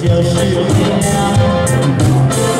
就是回忆啊